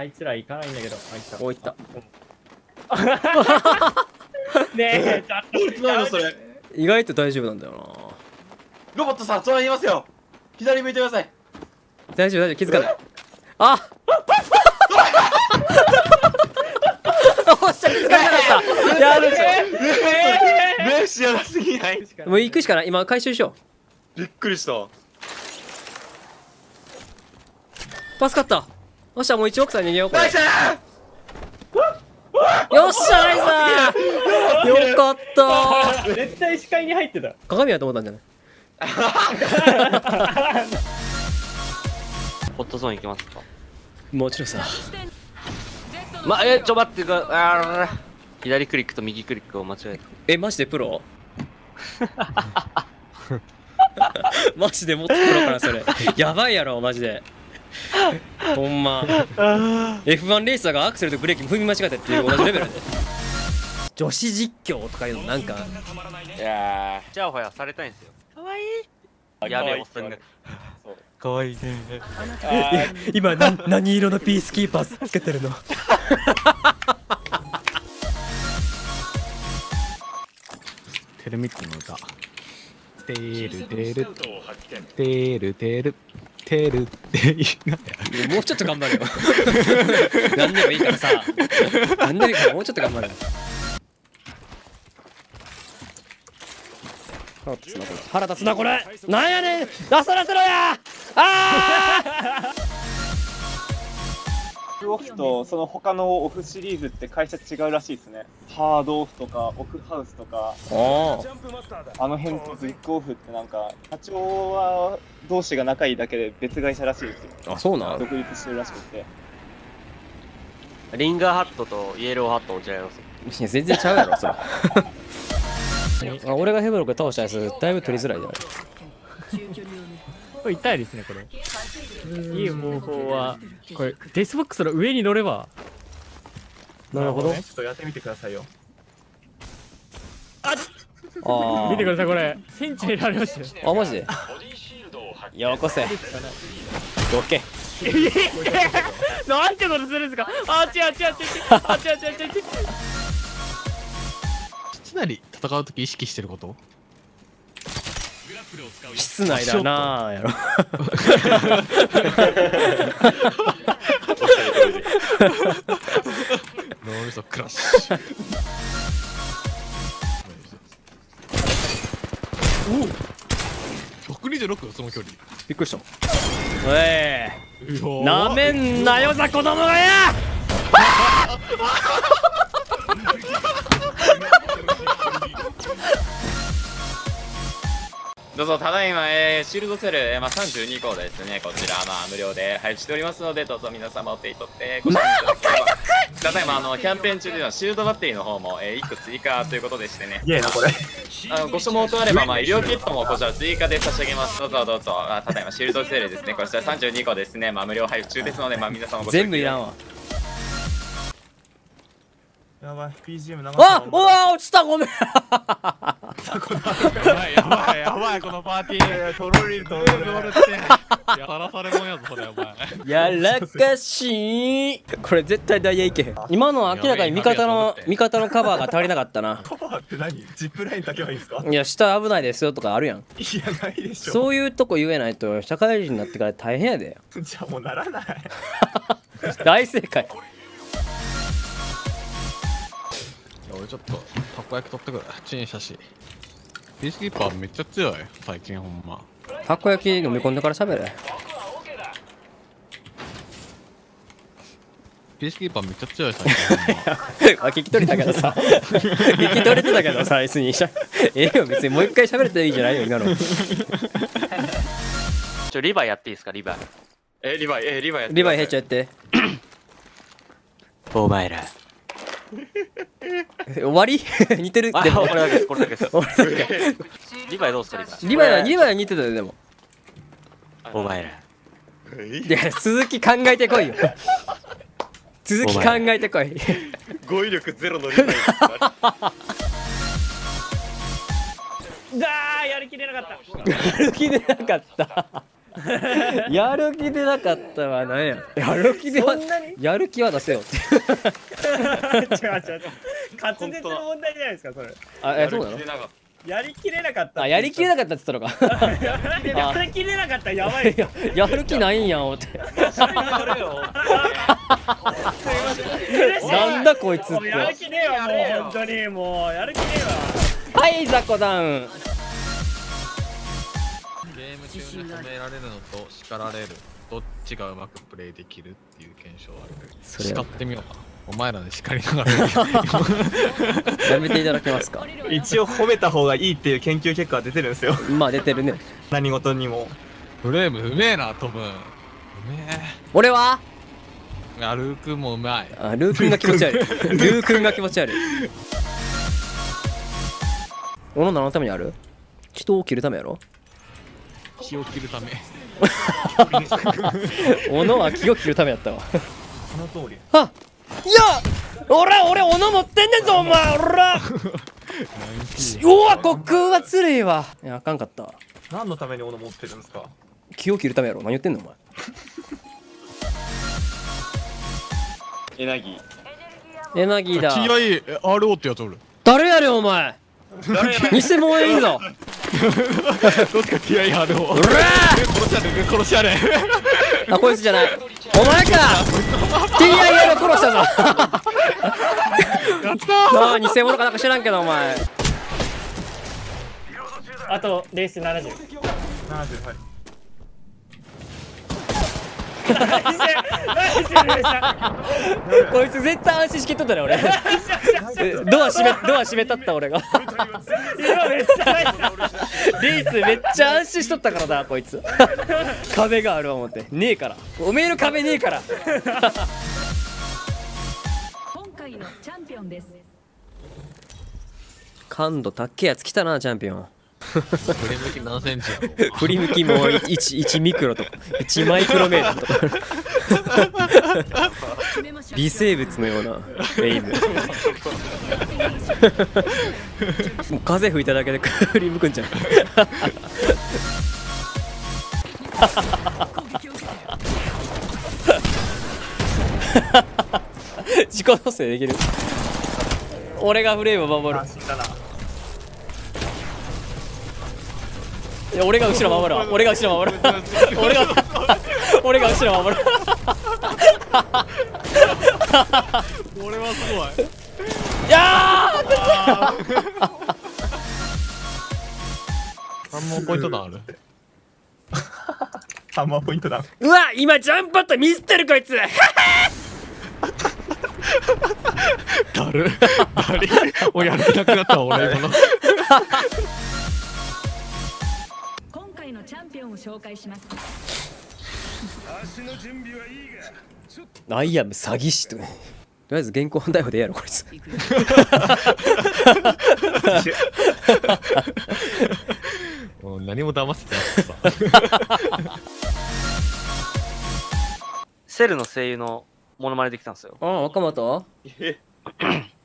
あいつら行かないんだけど。あいつら。おいった。ねえちょっとないのそれ。意外と大丈夫なんだよロボットさん隣にいますよ。左向いてください。な大丈夫大丈夫。気づかない。あ！おっしゃ気づかなかった。やるメッシやらすぎないもう行くしかない今回収しよびっくりしたう助かったおっしゃもう一億さん逃げようよっしゃナイスよかった。絶対視界に入ってた。鏡だと思ったんじゃない？ホットゾーン行きますか。もちろんさ。まえちょ待ってくだあー。左クリックと右クリックを間違えた。えマジでプロ？マジでもっとプロかなそれ。やばいやろマジで ほんま。F1 レーサーがアクセルとブレーキ踏み間違えたっていう同じレベルで。女子実況とかいうのなんか。いやじゃあほやされたいんですよ。かわい。いやべえおっさんが。かわい。いね。今な何色のピースキーパーつけてるの？テルミックの歌。テールテール。テールテールテールって言いながらもうちょっと頑張れよ。何でもいいからさ。何でもいいからもうちょっと頑張れよ。腹立つなこれ腹立つなこれ。なんやねん。ラストラストや。あオフとその他のオフシリーズって会社違うらしいですね。ハードオフとかオフハウスとか、あの辺とブックオフってなんか、社長は同士が仲いいだけで別会社らしいですよ。あそうなん？独立してるらしくて。リンガーハットとイエローハットお茶やろういや全然ちゃうやろそれ あ俺がヘブロック倒したやつだいぶ取りづらいじゃないこれ痛いですねこれ。いい方法はこれデスボックスの上に乗れば。なるほど。ちょっとやってみてくださいよ。あー。見てくださいこれ。センチネルありましたよ。あマジで？よこせ。オッケなんてことするんですか？あ違う違う違う違う。あ違う違う違う。違うつなり戦う時意識してること？ー室内だなあやろ。脳みそクラッシュ。おお。126よその距離。びっくりした。なめんなよさ子供がやどうぞただいま、えー、シールドセル、えーまあ、32個ですねこちら、まあ、無料で配布しておりますのでどうぞ皆様お手に取ってご視聴いただければただいまあのキャンペーン中ではシールドバッテリーの方も、えー、1個追加ということでしてね。いえなこれ。あのご所望とあれば、まあ、医療キットもこちら追加で差し上げます。どうぞどうぞ。あただいまシールドセールですね。こちら32個ですね、まあ、無料配布中ですので、まあ、皆様ご全部いらんわ。やばい BGM 流あうわ落ちたごめんやばいやばいやばいこのパーティー。トロリルトロリル俺ってやらされもんやぞそれお前。やらかしいこれ絶対ダイヤいけへん。今のは明らかに味方の味方のカバーが足りなかったな。カバーって何？ジップラインだけはいいんですか？いや下危ないですよとかあるやん。いやないでしょ。そういうとこ言えないと社会人になってから大変やで。じゃあもうならない。大正解。俺ちょっとたこ焼き取ってくるチンしたし。ピースキーパーめっちゃ強い。最近ほんま。たこ焼き飲み込んでから喋れ。ピースキーパーめっちゃ強い最近ほんま。あ聞き取れたけどさ。聞き取れてたけどさ別にしゃ ええよ別にもう一回喋れたらいいじゃないよ今の。ちょリバイやっていいですかリバイ。えーリヴァイえーリヴァイやってリヴァイヘッチチやって。お前ら 終わり？似てる？あでもこれだけですこれだけです。リバイどうすかリバイ。リヴァイはリヴァイ。は似てたよでも。お前ら。い。や続き考えてこいよ。続き考えてこい。語彙力ゼロのリヴァイだ。ーやりきれなかった歩きでなかった やる気出なかったわなんや。やる気ではやる気は出せよって。違う違う違う。滑舌の問題じゃないですかそれ。あえそうなの？やりきれなかった。あやりきれなかったって言ったのか。やりきれなかった。らやばい。いややる気ないんやん思って。なんだこいつやるて気ねえわもう本当に。もうやる気ねえわ。はいザコダウンゲーム中に褒められるのと叱られる。どっちがうまくプレイできるっていう検証あるそれ叱ってみようか。なお前らで叱りながら。やめていただけますか？一応褒めた方がいいっていう研究結果が出てるんですよ。まあ出てるね。何事にも。フレームうめえなトム。うめ俺は？え歩くもうまい。あルー君が気持ち悪い。ルー君が気持ち悪い。小野何のためにある？人を切るためやろ？気を切るため。小野は気を切るためやったわ。その通り。あいや俺俺小野持ってんねんぞお前俺うわ虚空はつるいわ。いやあかんかった。わ何のために斧持ってるんですか？気を切るためやろ。何言ってんのお前。エナギエナギーだ。気合い RO ってやつおる。誰やねんお前。偽物いいぞどっちか気合い RO おら殺しやれ殺しやれあこいつじゃない。お前か。TIL 殺したぞやったなあ偽物かなんか知らんけどお前。あとレース70 70はいナイスナイスでした こいつ絶対安心しきっとったね俺。えドア閉めドア閉めたった俺が。今めっちゃナイスレースめっちゃ安心しとったからだこいつ。壁がある思って。ねえから。おめえの壁ねえから。今回のチャンピオンです。感度たっけえやつ来たなチャンピオン振り向き何センチやろ振り向きも 1, 1ミクロとか1マイクロメートルとか。微生物のようなエイムもう風吹いただけで振り向くんじゃん。自己補正できる。俺がフレームを守る。あ死んだないや俺が後ろ守るわ俺が後ろ守る 俺が 俺が後ろ守るこれはすごい。いや三問ポイント弾ある？ハンマーポイントだーうわ今ジャンプパッドミスってるこいつ。だる。だり。もうやる気なくなったわ俺今のピオンを紹介します。アイアム詐欺師と。かとりあえず現行犯逮捕でええやろこいつ。もう何も騙せてなくてさ。セルの声優のモノマネできたんですよ。ああ若本 ちょっとい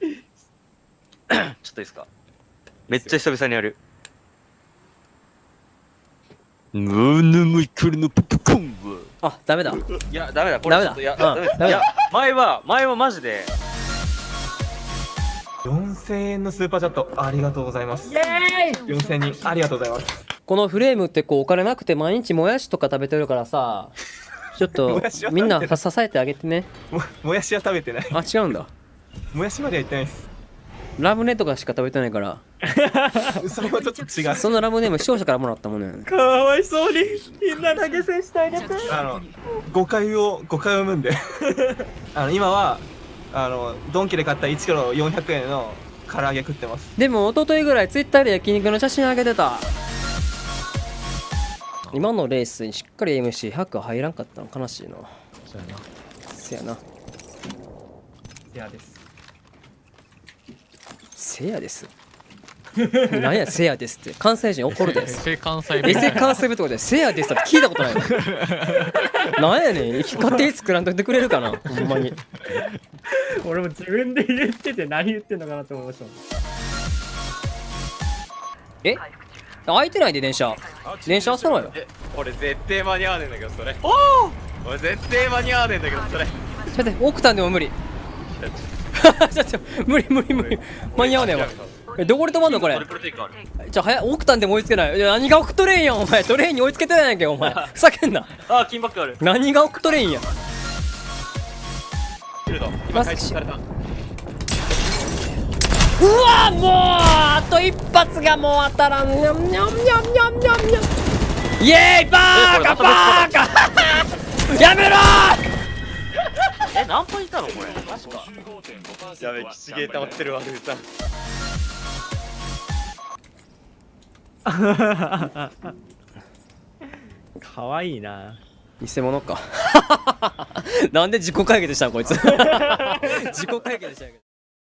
いですか？めっちゃ久々にやるぬぬむいくるのポップコーンあダメだいやダメだこれダメだいやうん。ダメですダメだ前は前はマジで4000円のスーパーチャットありがとうございますイエーイ4000人ありがとうございますこのフレームってこうお金なくて毎日もやしとか食べてるからさちょっとみん。な支えてあげてねもやしは食べてないあ違うん。だもやしまでは言ってないですラムネとかしか食べてないから。それはちょっと違う。そのラムネも視聴者からもらったものよねかわいそうに。みんな投げ銭してあげてあの誤解を誤解を生むんで。あの今はあのドンキで買った1キロ400円の唐揚げ食ってます。でも一昨日ぐらいツイッターで焼肉の写真上げてた。今のレースにしっかり MC100 入らんかったの？悲しいな。そうやな。せやな。嫌ですせやです。なんやせやですって。関西人怒るで。すエセ関西エセ関西弁とかでせやですって聞いたことないの。なんやねん。勝手に作らんといてくれるかな。ほんまに。俺も自分で言ってて何言ってんのかなって思いましたもん。え？空いてないで電車。電車遊ろうよ俺絶対間に合わねえんだけどそれ。俺絶対間に合わねえんだけどそれ。ちょっと待ってオクタンでも無理。ちょっと無理無理無理。間に合わねえわ。えどこで止まんのこれ？じゃあ早オクタンでも追いつけない。いや何がオクトレインやお前。トレインに追いつけてないやんけお前。ふざけんな。あー金バックある。何がオクトレインや？今された。うわもうあと一発がもう当たらん。にゃんにゃんにゃんにゃんにゃん。にゃんイエーイバーカバーカ。やめろえ何ポイントなのこれ？マジか。やべ吉ゲー溜まってるわルーさん。かわいいな。偽物か。なんで自己解決したんこいつ。自己解決した